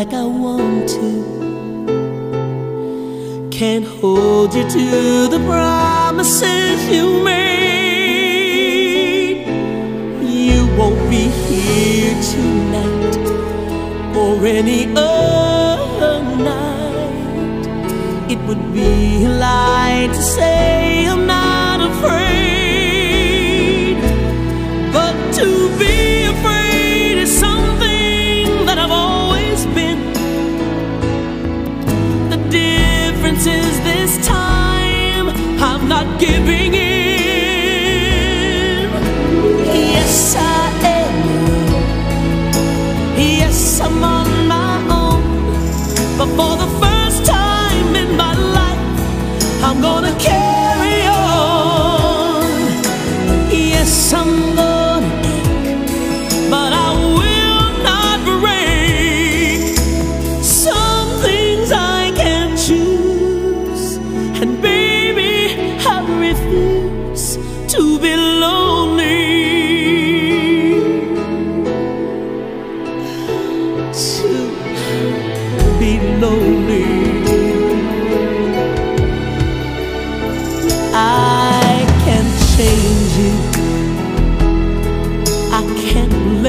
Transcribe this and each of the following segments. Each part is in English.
like I want to. Can't hold you to the promises you made. You won't be here tonight or any other night. It would be a lie to say I'm not afraid, not giving in. Yes, I am. Yes, I'm on my own. But for the first time in my life, I'm gonna.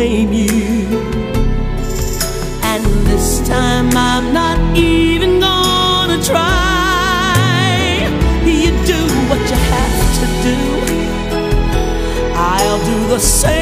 blame you And this time I'm not even gonna try. You do what you have to do. I'll do the same.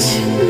情。